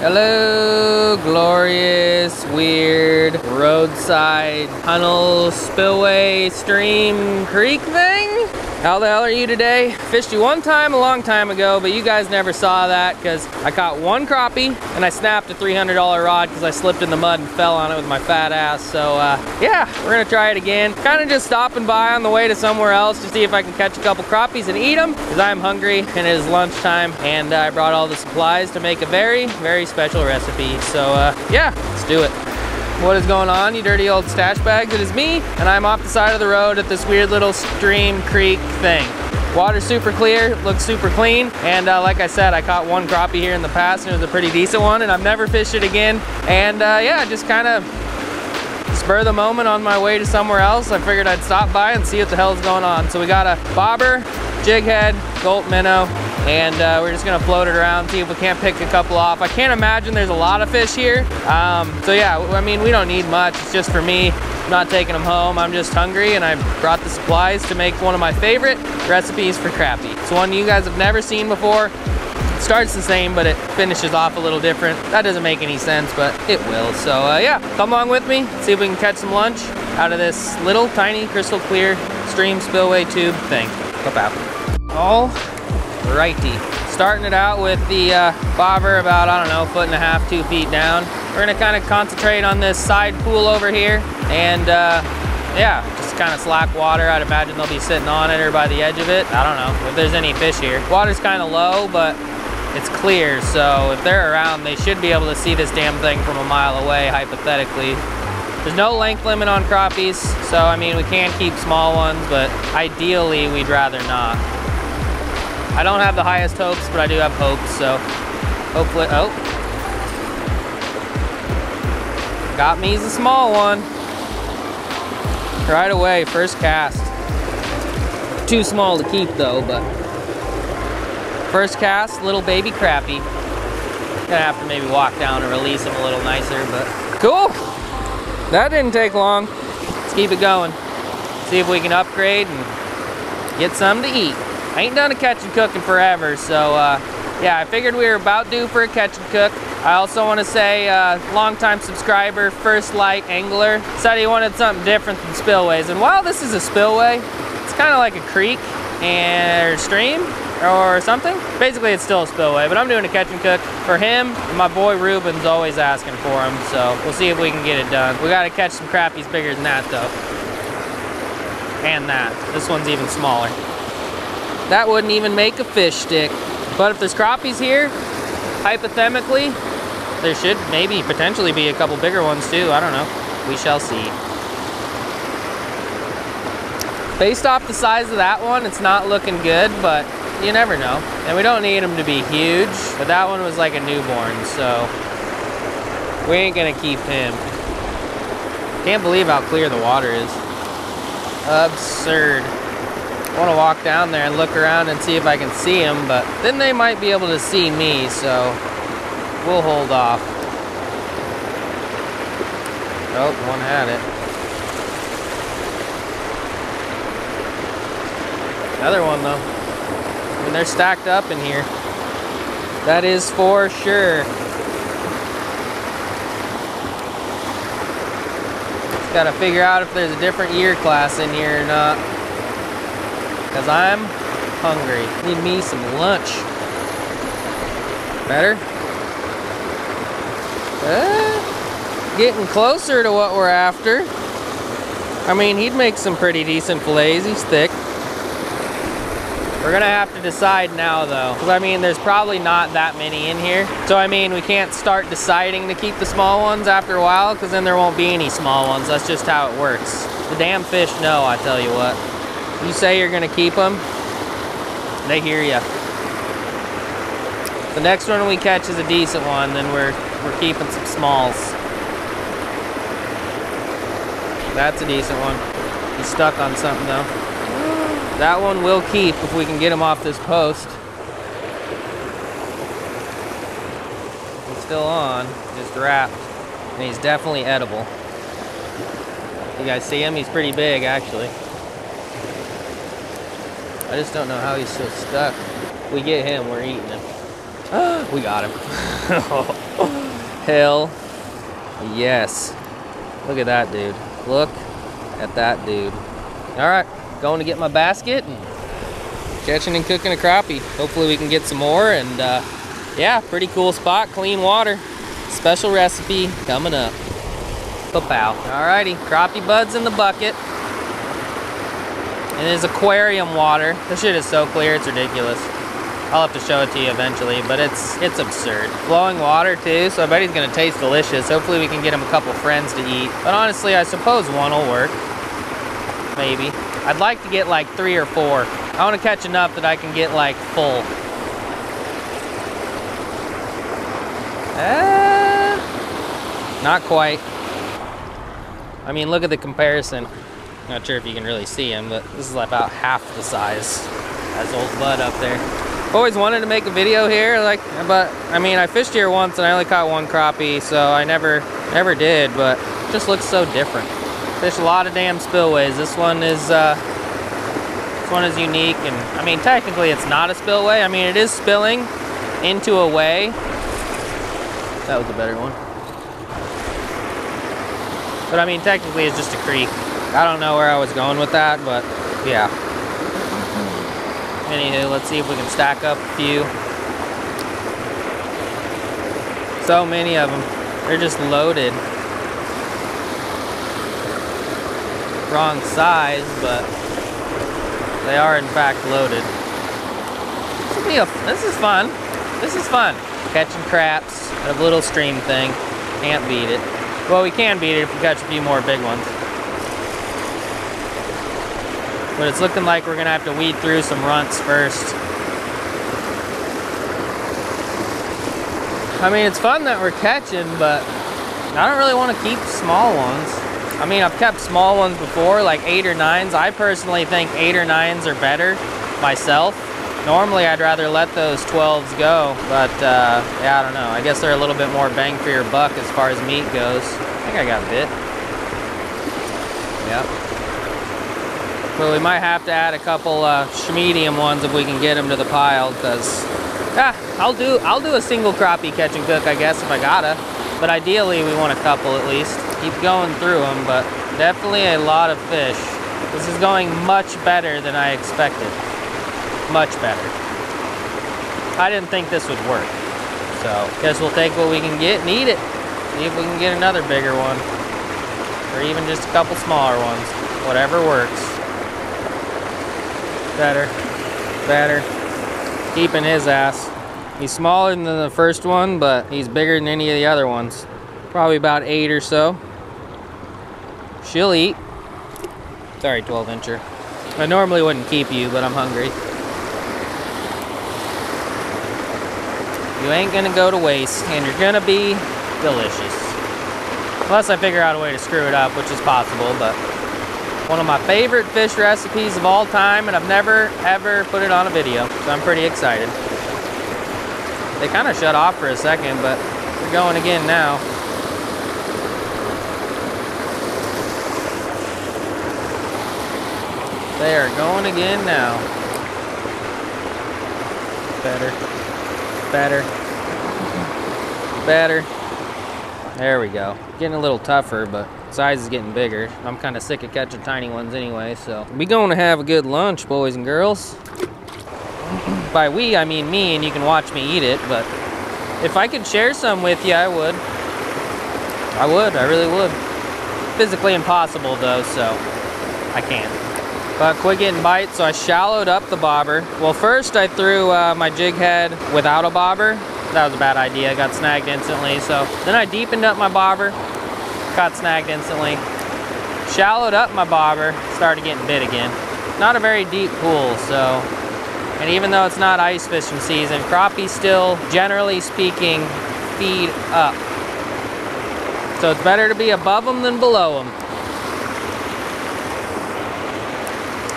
Hello, glorious, weird, roadside, tunnel, spillway, stream, creek thing? How the hell are you today? Fished you one time a long time ago, but you guys never saw that because I caught one crappie and I snapped a $300 rod because I slipped in the mud and fell on it with my fat ass. So uh, yeah, we're gonna try it again. Kind of just stopping by on the way to somewhere else to see if I can catch a couple crappies and eat them because I'm hungry and it is lunchtime and I brought all the supplies to make a very, very special recipe. So uh, yeah, let's do it. What is going on, you dirty old stache bags? It is me, and I'm off the side of the road at this weird little stream creek thing. Water's super clear, looks super clean, and uh, like I said, I caught one crappie here in the past, and it was a pretty decent one, and I've never fished it again. And uh, yeah, just kind of spur the moment on my way to somewhere else. I figured I'd stop by and see what the hell's going on. So we got a bobber, jig head, gulp minnow, and uh, we're just gonna float it around, see if we can't pick a couple off. I can't imagine there's a lot of fish here. Um, so yeah, I mean, we don't need much. It's just for me. I'm not taking them home. I'm just hungry and I brought the supplies to make one of my favorite recipes for crappie. It's one you guys have never seen before. It starts the same, but it finishes off a little different. That doesn't make any sense, but it will. So uh, yeah, come along with me, see if we can catch some lunch out of this little tiny crystal clear stream spillway tube thing. Look out. All righty. Starting it out with the uh, bobber about, I don't know, foot and a half, two feet down. We're gonna kind of concentrate on this side pool over here and uh, yeah, just kind of slack water. I'd imagine they'll be sitting on it or by the edge of it. I don't know if there's any fish here. Water's kind of low, but it's clear, so if they're around, they should be able to see this damn thing from a mile away, hypothetically. There's no length limit on crappies, so I mean, we can keep small ones, but ideally, we'd rather not. I don't have the highest hopes, but I do have hopes, so hopefully, oh. Got me as a small one. Right away, first cast. Too small to keep though, but first cast, little baby crappie. Gonna have to maybe walk down and release him a little nicer, but cool. That didn't take long. Let's keep it going. See if we can upgrade and get some to eat. I ain't done a catch and cook in forever, so uh, yeah, I figured we were about due for a catch and cook. I also want to say, uh, longtime subscriber, First Light Angler, said he wanted something different than spillways. And while this is a spillway, it's kind of like a creek and or stream or something. Basically, it's still a spillway, but I'm doing a catch and cook for him. My boy Ruben's always asking for him, so we'll see if we can get it done. We got to catch some crappies bigger than that, though. And that. This one's even smaller. That wouldn't even make a fish stick. But if there's crappies here, hypothetically, there should maybe potentially be a couple bigger ones too. I don't know. We shall see. Based off the size of that one, it's not looking good, but you never know. And we don't need them to be huge, but that one was like a newborn, so we ain't gonna keep him. Can't believe how clear the water is. Absurd. I want to walk down there and look around and see if I can see them, but then they might be able to see me, so we'll hold off. Oh, one had it. Another one though. I mean, they're stacked up in here. That is for sure. Just gotta figure out if there's a different year class in here or not. Cause I'm hungry. Need me some lunch. Better? Uh, getting closer to what we're after. I mean, he'd make some pretty decent fillets. He's thick. We're gonna have to decide now though. Cause I mean, there's probably not that many in here. So I mean, we can't start deciding to keep the small ones after a while cause then there won't be any small ones. That's just how it works. The damn fish know, I tell you what. You say you're gonna keep them, they hear you. The next one we catch is a decent one, then we're we're keeping some smalls. That's a decent one. He's stuck on something though. That one will keep if we can get him off this post. He's still on, just wrapped. And he's definitely edible. You guys see him? He's pretty big actually. I just don't know how he's still stuck. We get him, we're eating him. we got him. Hell yes. Look at that dude. Look at that dude. All right, going to get my basket and catching and cooking a crappie. Hopefully we can get some more and uh, yeah, pretty cool spot, clean water. Special recipe coming up. Pow. Alrighty, crappie buds in the bucket. It is aquarium water. This shit is so clear, it's ridiculous. I'll have to show it to you eventually, but it's it's absurd. Flowing water too, so I bet he's gonna taste delicious. Hopefully we can get him a couple friends to eat. But honestly, I suppose one will work. Maybe. I'd like to get like three or four. I wanna catch enough that I can get like full. Uh, not quite. I mean, look at the comparison. Not sure if you can really see him, but this is about half the size as old Bud up there. Always wanted to make a video here, like, but I mean, I fished here once and I only caught one crappie, so I never, never did, but just looks so different. Fish a lot of damn spillways. This one is, uh, this one is unique, and I mean, technically it's not a spillway. I mean, it is spilling into a way. That was a better one. But I mean, technically it's just a creek. I don't know where I was going with that, but yeah. Mm-hmm. Anywho, let's see if we can stack up a few. So many of them. They're just loaded. Wrong size, but they are in fact loaded. This, be a, this is fun. This is fun. Catching craps at a little stream thing. Can't beat it. Well, we can beat it if we catch a few more big ones. But it's looking like we're gonna have to weed through some runts first. I mean, it's fun that we're catching, but I don't really want to keep small ones. I mean, I've kept small ones before, like eight or nines. I personally think eight or nines are better myself. Normally, I'd rather let those 12s go, but uh, yeah, I don't know. I guess they're a little bit more bang for your buck as far as meat goes. I think I got bit. We might have to add a couple uh, ones if we can get them to the pile, because ah, I'll do I'll do a single crappie catch and cook, I guess, if I gotta. But ideally, we want a couple at least. Keep going through them, but definitely a lot of fish. This is going much better than I expected. Much better. I didn't think this would work. So, guess we'll take what we can get and eat it. See if we can get another bigger one. Or even just a couple smaller ones. Whatever works. Better. Better. Keeping his ass. He's smaller than the first one, but he's bigger than any of the other ones. Probably about eight or so. She'll eat. Sorry, 12 incher. I normally wouldn't keep you, but I'm hungry. You ain't gonna go to waste, and you're gonna be delicious. Unless I figure out a way to screw it up, which is possible, but one of my favorite fish recipes of all time, and I've never, ever put it on a video, so I'm pretty excited. They kind of shut off for a second, but we're going again now. They are going again now. Better. Better. Better. There we go. Getting a little tougher, but size is getting bigger. I'm kind of sick of catching tiny ones anyway, so. We going to have a good lunch, boys and girls. By we, I mean me, and you can watch me eat it, but if I could share some with you, I would. I would, I really would. Physically impossible though, so I can't. But quit getting bites, so I shallowed up the bobber. Well, first I threw uh, my jig head without a bobber. That was a bad idea, I got snagged instantly. So then I deepened up my bobber, got snagged instantly. Shallowed up my bobber, started getting bit again. Not a very deep pool, so. And even though it's not ice fishing season, crappie still, generally speaking, feed up. So it's better to be above them than below them.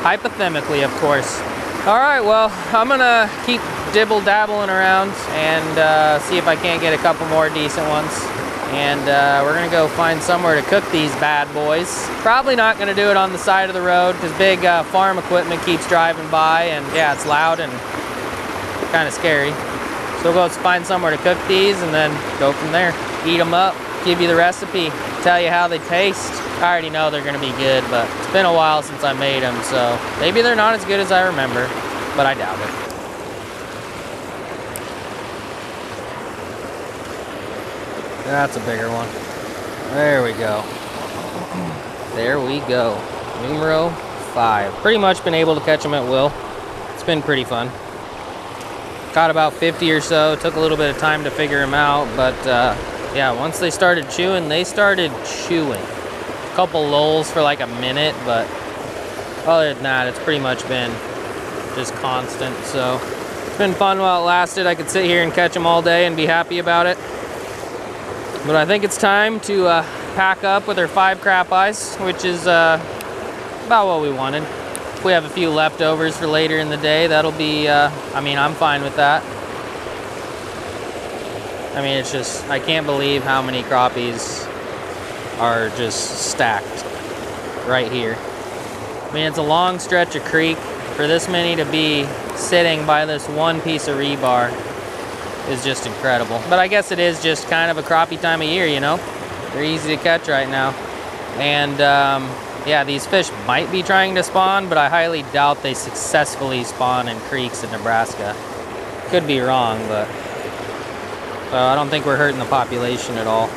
Hypothetically, of course. All right, well, I'm gonna keep dibble dabbling around and uh, see if I can't get a couple more decent ones and uh, we're gonna go find somewhere to cook these bad boys. Probably not gonna do it on the side of the road because big uh, farm equipment keeps driving by and yeah, it's loud and kind of scary. So we'll go find somewhere to cook these and then go from there. Eat them up, give you the recipe, tell you how they taste. I already know they're gonna be good, but it's been a while since I made them, so maybe they're not as good as I remember, but I doubt it. That's a bigger one. There we go. There we go. Numero five. Pretty much been able to catch them at will. It's been pretty fun. Caught about 50 or so. Took a little bit of time to figure them out, but uh, yeah, once they started chewing, they started chewing. A couple lulls for like a minute, but other than that, it's pretty much been just constant. So it's been fun while it lasted. I could sit here and catch them all day and be happy about it. But I think it's time to uh, pack up with our five crap eyes, which is uh, about what we wanted. We have a few leftovers for later in the day, that'll be, uh, I mean, I'm fine with that. I mean, it's just, I can't believe how many crappies are just stacked right here. I mean, it's a long stretch of creek. For this many to be sitting by this one piece of rebar is just incredible. But I guess it is just kind of a crappie time of year, you know? They're easy to catch right now. And um, yeah, these fish might be trying to spawn, but I highly doubt they successfully spawn in creeks in Nebraska. Could be wrong, but so I don't think we're hurting the population at all.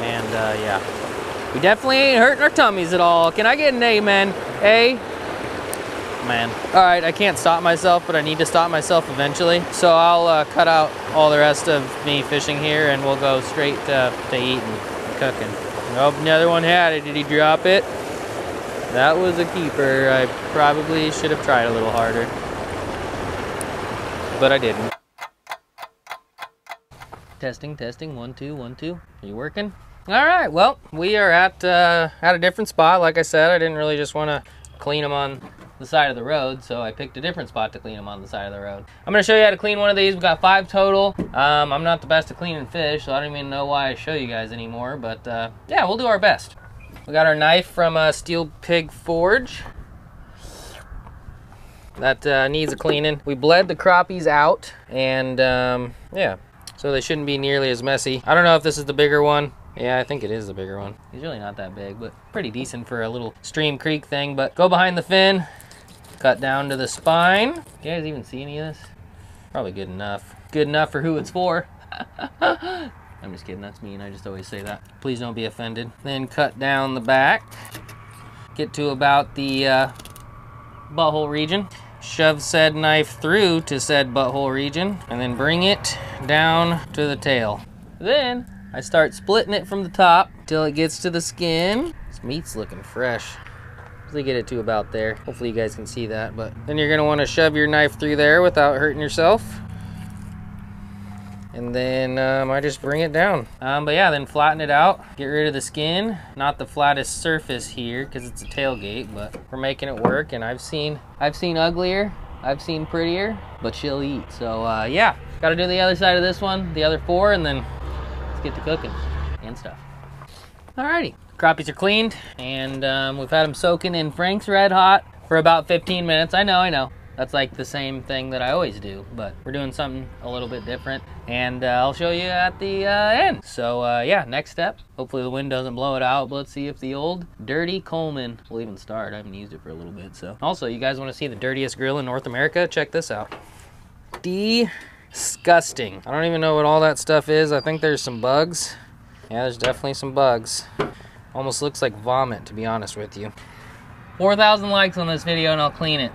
And uh, yeah, we definitely ain't hurting our tummies at all. Can I get an amen? A? Man. All right, I can't stop myself, but I need to stop myself eventually. So I'll uh, cut out all the rest of me fishing here and we'll go straight to, to eating cooking. Nope, another one had it. Did he drop it? That was a keeper. I probably should have tried a little harder. But I didn't. Testing, testing, one, two, one, two. Are you working? All right, well, we are at, uh, at a different spot. Like I said, I didn't really just want to clean them on the side of the road, so I picked a different spot to clean them on the side of the road. I'm gonna show you how to clean one of these. We've got five total. Um, I'm not the best at cleaning fish, so I don't even know why I show you guys anymore, but uh, yeah, we'll do our best. We got our knife from uh, Steel Pig Forge. That uh, needs a cleaning. We bled the crappies out, and um, yeah, so they shouldn't be nearly as messy. I don't know if this is the bigger one. Yeah, I think it is the bigger one. He's really not that big, but pretty decent for a little stream creek thing. But go behind the fin, cut down to the spine. You guys even see any of this? Probably good enough. Good enough for who it's for. I'm just kidding, that's mean. I just always say that. Please don't be offended. Then cut down the back. Get to about the uh, butthole region shove said knife through to said butthole region and then bring it down to the tail. Then I start splitting it from the top till it gets to the skin. This meat's looking fresh. Usually get it to about there. Hopefully you guys can see that, but then you're gonna wanna shove your knife through there without hurting yourself. And then um, I just bring it down. Um, but yeah, then flatten it out. Get rid of the skin. Not the flattest surface here because it's a tailgate, but we're making it work. And I've seen, I've seen uglier. I've seen prettier, but she'll eat. So uh, yeah, got to do the other side of this one, the other four, and then let's get to cooking and stuff. Alrighty, crappies are cleaned, and um, we've had them soaking in Frank's Red Hot for about 15 minutes. I know, I know. That's like the same thing that I always do, but we're doing something a little bit different, and uh, I'll show you at the uh, end. So uh, yeah, next step. Hopefully the wind doesn't blow it out, but let's see if the old dirty Coleman will even start. I haven't used it for a little bit, so. Also, you guys want to see the dirtiest grill in North America? Check this out. Disgusting. I don't even know what all that stuff is. I think there's some bugs. Yeah, there's definitely some bugs. Almost looks like vomit, to be honest with you. 4,000 likes on this video and I'll clean it.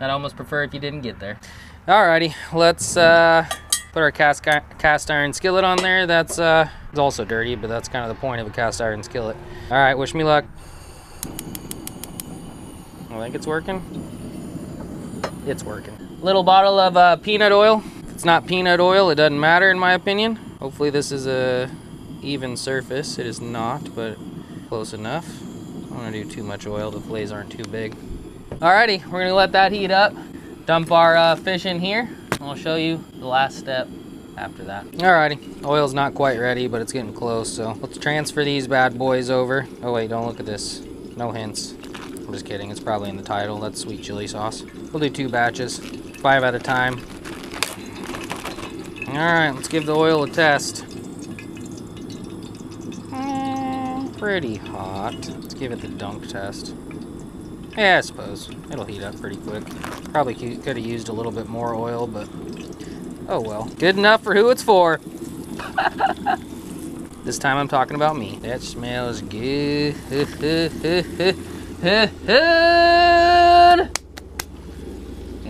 I'd almost prefer if you didn't get there. Alrighty, let's uh, put our cast, cast iron skillet on there. That's uh, it's also dirty, but that's kind of the point of a cast iron skillet. All right, wish me luck. I think it's working. It's working. Little bottle of uh, peanut oil. If it's not peanut oil, it doesn't matter in my opinion. Hopefully this is a even surface. It is not, but close enough. I don't want to do too much oil. The fillets aren't too big. Alrighty, we're gonna let that heat up. Dump our uh, fish in here. I'll show you the last step after that. Alrighty, oil's not quite ready, but it's getting close. So let's transfer these bad boys over. Oh wait, don't look at this. No hints. I'm just kidding, it's probably in the title. That's sweet chili sauce. We'll do two batches, five at a time. All right, let's give the oil a test. Pretty hot. Let's give it the dunk test. Yeah, I suppose. It'll heat up pretty quick. Probably could have used a little bit more oil, but oh well. Good enough for who it's for. this time I'm talking about me. That smells good. and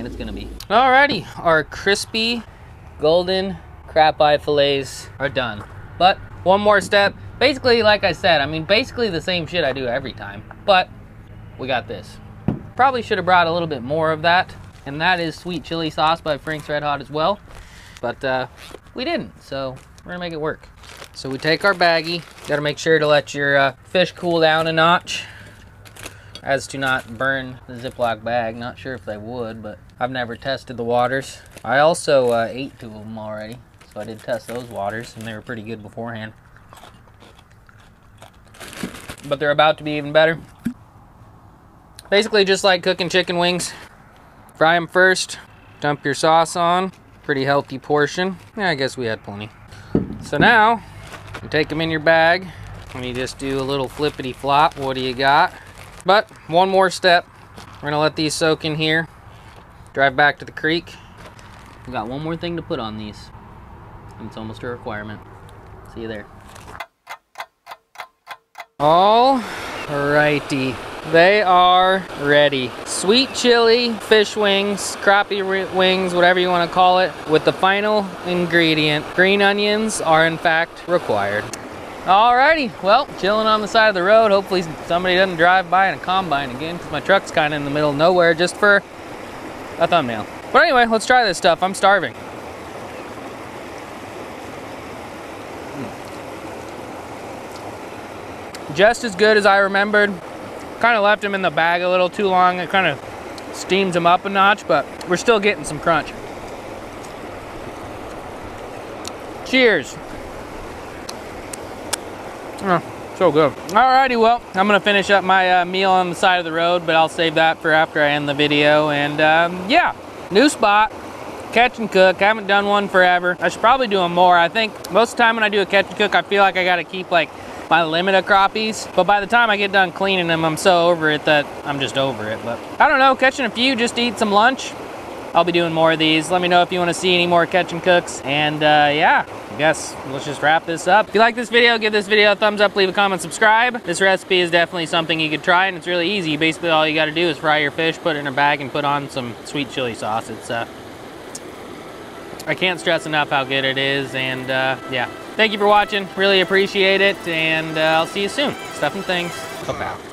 it's gonna be. Alrighty, our crispy golden crab eye fillets are done. But one more step. Basically, like I said, I mean, basically the same shit I do every time, but we got this. Probably should have brought a little bit more of that, and that is sweet chili sauce by Frank's Red Hot as well, but uh, we didn't, so we're gonna make it work. So we take our baggie, gotta make sure to let your uh, fish cool down a notch as to not burn the Ziploc bag. Not sure if they would, but I've never tested the waters. I also uh, ate two of them already, so I did test those waters, and they were pretty good beforehand. But they're about to be even better. Basically just like cooking chicken wings. Fry them first, dump your sauce on. Pretty healthy portion. Yeah, I guess we had plenty. So now, you take them in your bag, and you just do a little flippity flop. What do you got? But one more step. We're gonna let these soak in here. Drive back to the creek. We got one more thing to put on these. And it's almost a requirement. See you there. All righty. They are ready. Sweet chili, fish wings, crappie wings, whatever you want to call it, with the final ingredient. Green onions are in fact required. Alrighty, well, chilling on the side of the road. Hopefully somebody doesn't drive by in a combine again because my truck's kind of in the middle of nowhere just for a thumbnail. But anyway, let's try this stuff. I'm starving. Just as good as I remembered. Kind of left them in the bag a little too long. It kind of steams them up a notch, but we're still getting some crunch. Cheers. Oh, so good. Alrighty, well, I'm gonna finish up my uh, meal on the side of the road, but I'll save that for after I end the video. And um, yeah, new spot, catch and cook. I haven't done one forever. I should probably do them more. I think most of the time when I do a catch and cook, I feel like I gotta keep like my limit of crappies. But by the time I get done cleaning them, I'm so over it that I'm just over it. But I don't know, catching a few just eat some lunch. I'll be doing more of these. Let me know if you want to see any more catch and cooks. And uh, yeah, I guess let's just wrap this up. If you like this video, give this video a thumbs up, leave a comment, subscribe. This recipe is definitely something you could try and it's really easy. Basically all you got to do is fry your fish, put it in a bag and put on some sweet chili sauce. It's uh, I can't stress enough how good it is and uh, yeah. Thank you for watching. Really appreciate it and uh, I'll see you soon. Stuff and things. Hope out.